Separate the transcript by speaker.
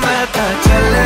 Speaker 1: मैं तो चल